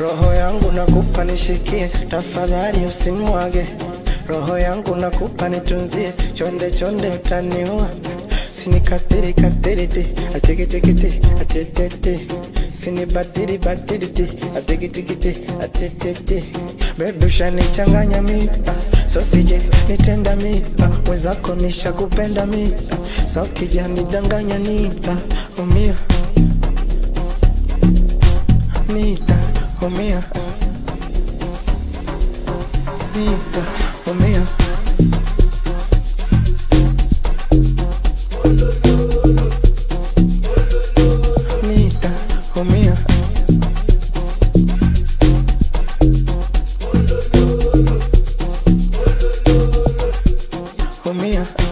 Roho yangu nakupa nishikie, tafadhali usimwage. Roho yangu nakupa nitunzie, chonde chonde utaniua. Sinikatiri katiri ti, atiki tiki ti, atete Sinibadili badili ti, atiki tiki ti, atete Baby ushanichanganya mi, ah, so sije nitenda mita wezako nisha kupenda mita sa so kija nidanganya Nita umia. Nita, umia. Nita, umia For me.